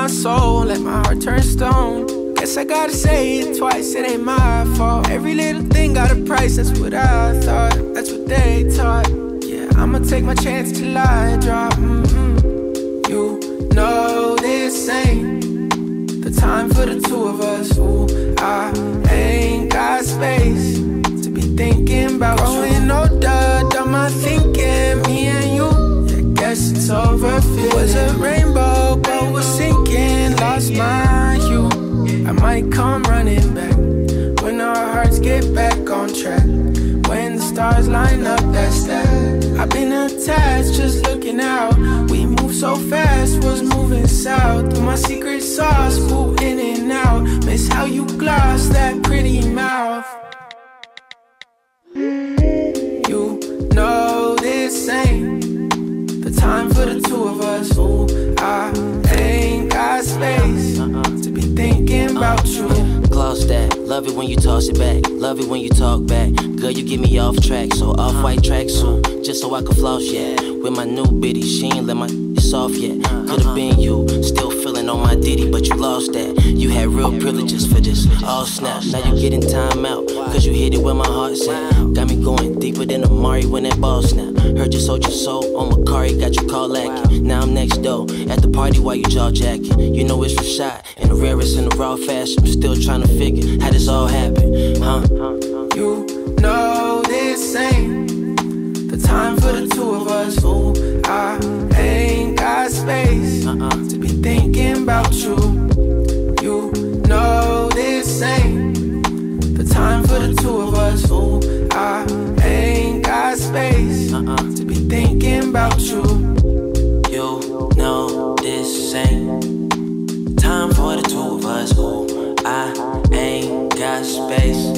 my soul, let my heart turn stone. Guess I gotta say it twice, it ain't my fault. Every little thing got a price, that's what I thought, that's what they taught. Yeah, I'ma take my chance till I drop. Mm-hmm. You know this ain't the time for the two of us. Ooh, I ain't got space to be thinking about growing you. older. Done my thinking, me and you. Yeah, guess it's over. It was a rainbow, but was sinking. Lost my hue. I might come running back when our hearts get back on track. When the stars line up, that's that. I've been attached, just looking out. We move so fast, was moving south. My secret sauce, flew in and out. Miss how you gloss that pretty mouth. You know this ain't the time for the two of us. About you. Gloss that, love it when you toss it back, love it when you talk back. Girl, you get me off track, so off white track suit, just so I can floss, yeah. With my new bitty, she ain't let my off yet. Could've uh-huh. been you, still feeling on my ditty, but you lost that. You had real privileges for this. All snap, now you getting time out, cause you hit it where my heart's at. Got me going deeper than Amari when that ball snap. Heard you sold your soul on Macari, got you call lacking. Now I'm next door, at the party while you jaw jacking. You know it's Rashad, and the rarest in the raw fashion. Still trying to figure how this all happened, huh? You know this ain't time for the two of us. Ooh, I ain't got space uh-uh. to be thinking about you. You know this ain't the time for the two of us. Ooh, I ain't got space uh-uh. to be thinking about you. You know this ain't time for the two of us. Ooh, I ain't got space thinking about you.